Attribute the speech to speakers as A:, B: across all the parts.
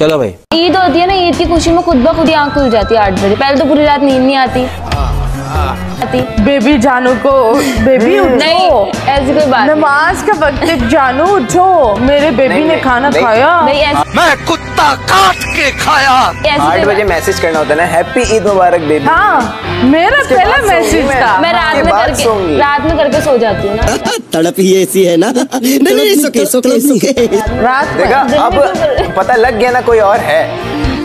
A: चलो भाई।
B: ईद होती है ना ईद की खुशी में खुद ब खुद ही आँख खुल जाती है आठ बजे। पहले तो पूरी रात नींद नहीं आती। आती।
C: बेबी जानू को बेबी उठो।
B: नहीं ऐसी कोई बात
C: नमाज़ का वक्त जानू उठो। मेरे बेबी ने खाना खाया।
B: नहीं
D: मैं कुत्ता काट के खाया।
A: आठ बजे मैसेज करना होता है ना हैप्पी ईद मुबारक बेबी।
C: हाँ मेरा पहला मैसेज था।
B: मैं रात में करके रात में करके सो जाती हूँ ना।
E: तड़प ही ऐसी है ना। नहीं नहीं सुके सुके
C: रात में
A: देखा अब पता लग गया ना कोई और है।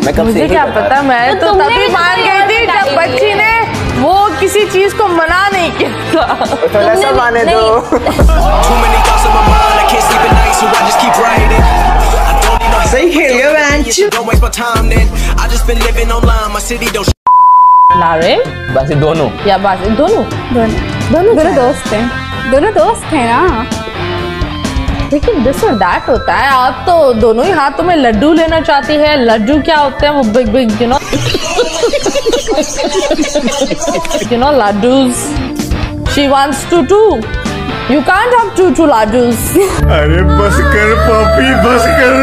A: मैं कब से
C: क्या
A: पता
C: मैं
B: तो,
C: तो तभी मान गई थी जब बच्ची ने वो किसी चीज़ को मना नहीं किया
A: तो। बस दोनों।
C: या बस दोनों?
F: दोनों। दोनों दोस्त हैं। दोनों दोस्त हैं ना
C: लेकिन दिस और दैट होता है। आप तो दोनों ही हाथों में लड्डू लेना चाहती है। लड्डू क्या होते हैं? वो big big you know you know laddoos she wants two two you can't have two two laddoos
G: अरे बस कर पापी बस कर।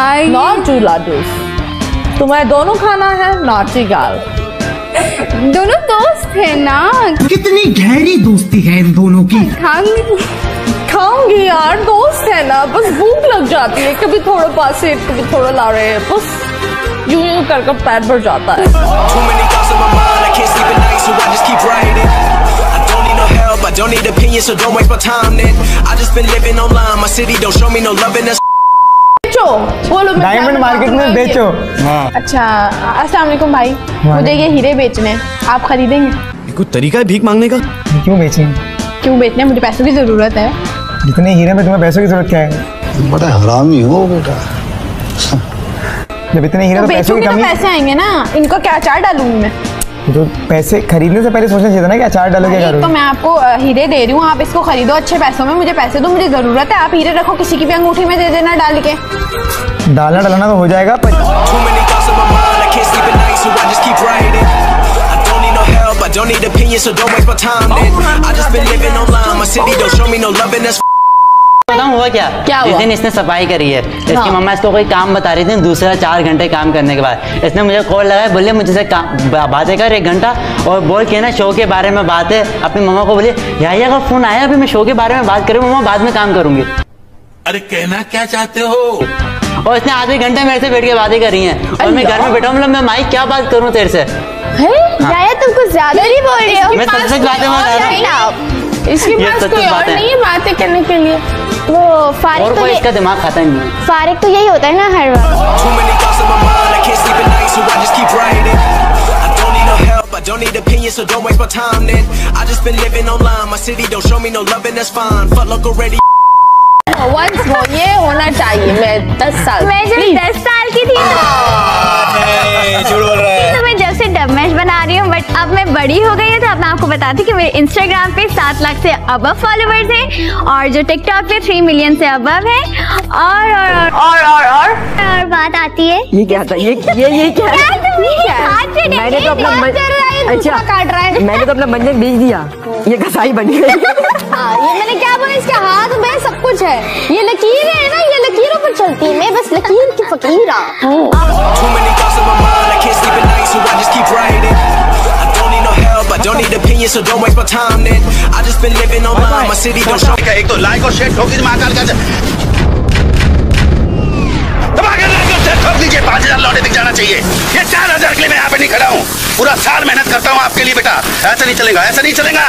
F: आई
C: नॉट टू लड्डूस तुम्हें दोनों खाना है नॉटी गर्ल
F: दोनों दोस्त हैं ना
E: कितनी गहरी दोस्ती है इन दोनों की
F: खाऊँगी
C: खाऊँगी यार दोस्त है ना बस भूख लग जाती है कभी थोड़ा पास है कभी थोड़ा ला रहे हैं बस यूँ यूँ कर कर पैर भर जाता है
D: don't need opinions, so don't waste my time then. I just been living online, my city don't show me no love and that's
C: बेचो बोलो
H: डायमंड मार्केट में बेचो।
F: अच्छा अस्सलाम वालेकुम भाई मुझे ये हीरे बेचने हैं। आप खरीदेंगे?
G: कोई तरीका है भीख मांगने का?
H: क्यों बेचेंगे
F: क्यों बेचने हैं? मुझे पैसों की ज़रूरत है।
H: जितने हीरे में तुम्हें पैसों की ज़रूरत क्या है?
E: बड़ा हरामी हो बेटा।
H: जब इतने हीरे
F: तो
H: तो पैसों की
F: तो
H: कमी
F: पैसे आएँगे ना। इनको क्या अचार डालूँगी मैं?
H: जो पैसे खरीदने से पहले सोचना चाहिए ना कि अचार डालोगे
F: तो मैं? आपको हीरे दे रही हूँ आप इसको खरीदो अच्छे पैसों में मुझे पैसे दो मुझे ज़रूरत है आप हीरे रखो किसी की भी अंगूठी में दे देना डाल के।
H: डालना डालना तो हो जाएगा
I: बताऊँ हुआ क्या?
C: क्या
I: जिस
C: हुआ?
I: दिन इसने सफ़ाई करी है। इसकी
C: हाँ।
I: मम्मा इसको कोई काम बता रही थी दूसरा चार घंटे काम करने के बाद। इसने मुझे कॉल लगाया बोले मुझे से काम बातें कर एक घंटा। और बोल के ना शो के बारे में बात है अपनी मम्मा को बोले याया का फ़ोन आया अभी मैं शो के बारे में बात करूँ मम्मा बाद में काम करूँगी।
D: अरे कहना क्या चाहते हो?
I: और इसने आधे घंटे मेरे से बैठ के बातें करी हैं। और मैं घर में बैठा हूँ मतलब मैं माइक क्या बात करूँ तेरे से?
F: याया तुम कुछ ज़्यादा नहीं बोल रहे हो।
I: मैं सच सच बातें हूँ।
C: इसके पास कोई और नहीं है बातें करने के लिए
F: वो फारिग
I: और
F: तो
I: कोई इसका दिमाग खाता नहीं है
F: फारिग तो यही होता है ना हर वक्त
D: don't need opinions, so don't waste my time then. I just been living online, my city don't show me no love and that's fine. Fuck local radio.
C: Once वो ये होना चाहिए मैं दस साल
J: मैं जब
C: Please.
J: दस साल की थी तो तो डब मैश बना रही हूँ बट अब मैं बड़ी हो गई हूँ तो अब मैं आपको बताती हूँ कि मेरे इंस्टाग्राम पे सात लाख से अब फॉलोवर्स हैं और जो टिकटॉक पे थ्री मिलियन से अबव है। और और और
C: और और और?
J: और बात आती है।
H: ये क्या था? ये ये ये क्या मैंने तो अपना मन-
J: है
H: अच्छा।
J: काट रहा है।
H: मैंने तो अपना मंजन बेच दिया। ये कसाई बन गई।
F: हाँ, ये मैंने क्या बोला इसके हाथ में सब कुछ है। ये लकीर है ना ये लकीरों पर चलती है। मैं बस लकीर की फकीरा
D: so don't waste my time then. I just been living online, my city don't show
G: एक तो लाइक और शेयर ठोकी महाकाल का दबा के लाइक और शेयर ठोक दीजिए पाँच हज़ार लौटे दिख जाना चाहिए ये चार हज़ार के लिए मैं यहाँ पे नहीं खड़ा हूँ पूरा साल मेहनत करता हूँ आपके लिए बेटा। ऐसा नहीं चलेगा ऐसा नहीं चलेगा।